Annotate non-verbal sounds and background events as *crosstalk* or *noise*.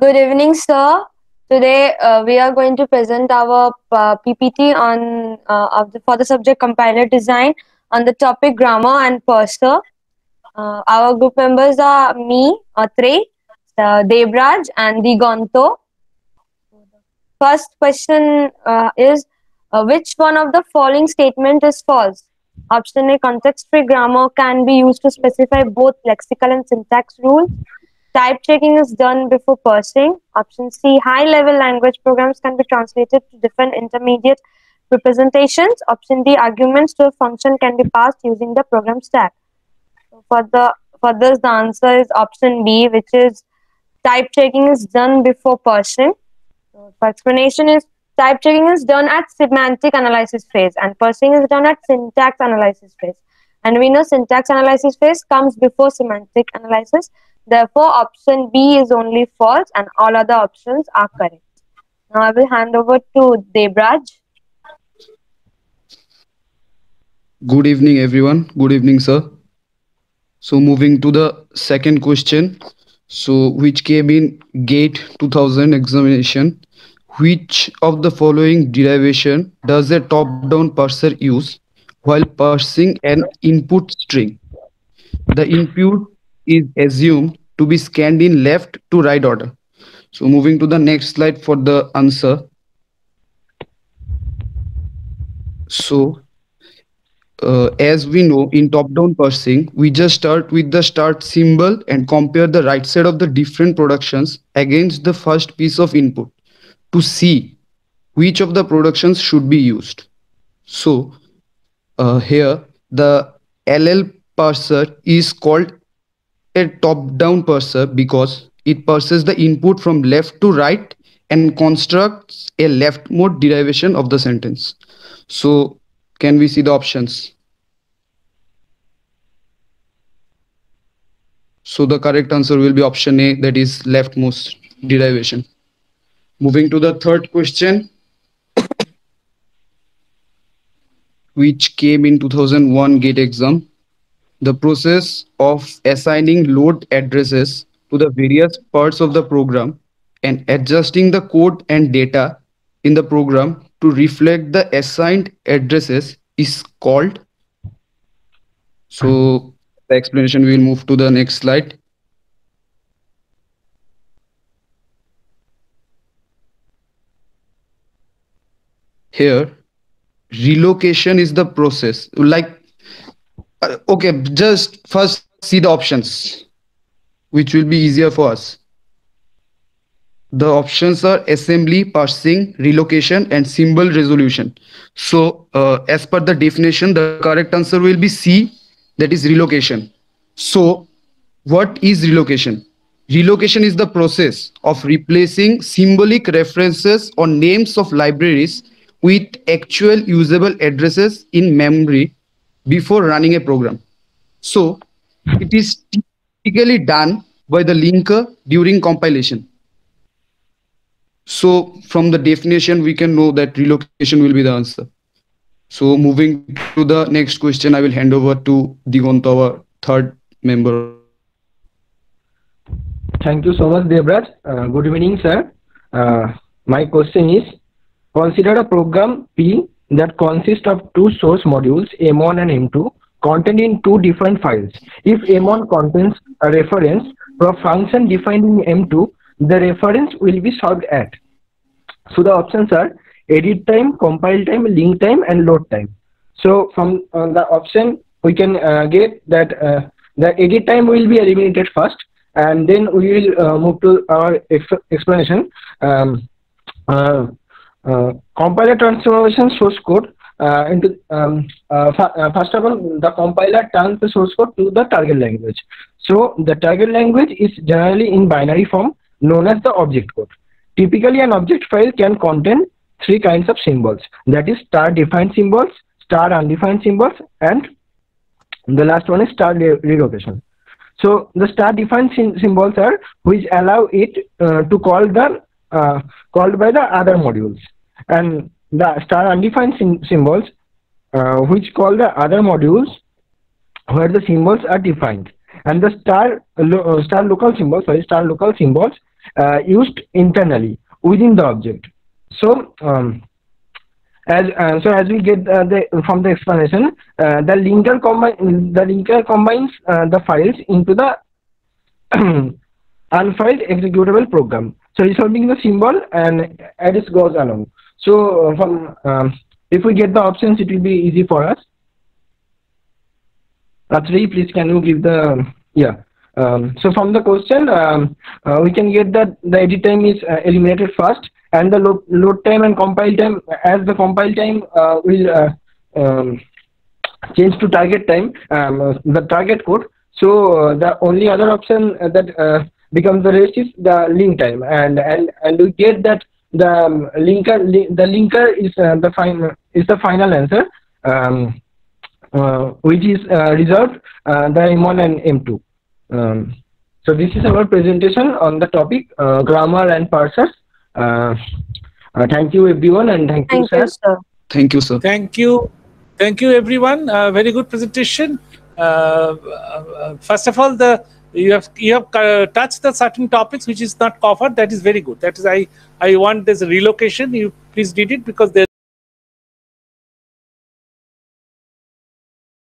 Good evening, sir. Today uh, we are going to present our uh, PPT on uh, the, for the subject compiler design on the topic grammar and parser. Uh, our group members are me, Atre, uh, Debraj, and Diganta. First question uh, is uh, which one of the following statement is false? Option A context-free grammar can be used to specify both lexical and syntax rules. Type checking is done before parsing. Option C, high-level language programs can be translated to different intermediate representations. Option D, arguments to a function can be passed using the program stack. So for the for this, the answer is option B, which is type checking is done before parsing. So for explanation is type checking is done at semantic analysis phase and parsing is done at syntax analysis phase. And we know syntax analysis phase comes before semantic analysis. Therefore, option B is only false and all other options are correct. Now I will hand over to Debraj. Good evening, everyone. Good evening, sir. So moving to the second question. So which came in GATE 2000 examination. Which of the following derivation does a top-down parser use while parsing an input string? The input is assumed to be scanned in left to right order. So moving to the next slide for the answer. So uh, as we know in top-down parsing, we just start with the start symbol and compare the right side of the different productions against the first piece of input to see which of the productions should be used. So uh, here the LL parser is called a top-down parser because it parses the input from left to right and constructs a leftmost derivation of the sentence. So can we see the options? So the correct answer will be option A, that is leftmost derivation. Moving to the third question, *coughs* which came in 2001 GATE exam the process of assigning load addresses to the various parts of the program and adjusting the code and data in the program to reflect the assigned addresses is called. So the explanation we will move to the next slide. Here relocation is the process. Like uh, okay, just first see the options, which will be easier for us. The options are assembly, parsing, relocation, and symbol resolution. So, uh, as per the definition, the correct answer will be C, that is relocation. So, what is relocation? Relocation is the process of replacing symbolic references or names of libraries with actual usable addresses in memory before running a program. So it is typically done by the linker during compilation. So from the definition, we can know that relocation will be the answer. So moving to the next question, I will hand over to Diganta, our third member. Thank you so much, Debraj. Uh, good evening, sir. Uh, my question is, consider a program P that consists of two source modules M1 and M2 contained in two different files. If M1 contains a reference for a function defined in M2, the reference will be solved at. So the options are edit time, compile time, link time, and load time. So from uh, the option, we can uh, get that uh, the edit time will be eliminated first, and then we will uh, move to our explanation. Um, uh, uh, compiler transformation source code uh, into um, uh, first of all the compiler turns the source code to the target language. So the target language is generally in binary form known as the object code. Typically an object file can contain three kinds of symbols. That is star defined symbols star undefined symbols and the last one is star relocation. So the star defined symbols are which allow it uh, to call the uh, called by the other modules and the star undefined symbols uh, which call the other modules where the symbols are defined and the star lo uh, star local symbols sorry star local symbols uh, used internally within the object. So, um, as uh, so as we get uh, the from the explanation, uh, the linker combine the linker combines uh, the files into the *clears throat* unfiled executable program. So resolving the symbol and address goes along. So uh, from um, if we get the options, it will be easy for us. Ratri, please can you give the yeah. Um, so from the question, um, uh, we can get that the edit time is uh, eliminated first, and the load, load time and compile time. As the compile time uh, will uh, um, change to target time, um, uh, the target code. So the only other option that becomes the rest is the link time, and and and we get that the um, linker li the linker is the final is the final answer. Um, uh, which is uh, reserved uh, the M1 and M2. Um, so this is our presentation on the topic grammar and parsers. thank you everyone and thank, thank you, you sir. Thank you, sir. Thank you. Thank you, everyone. very good presentation. Uh, first of all, the you have you have touched the certain topics which is not covered. That is very good. That is I I want this relocation. You please did it because there.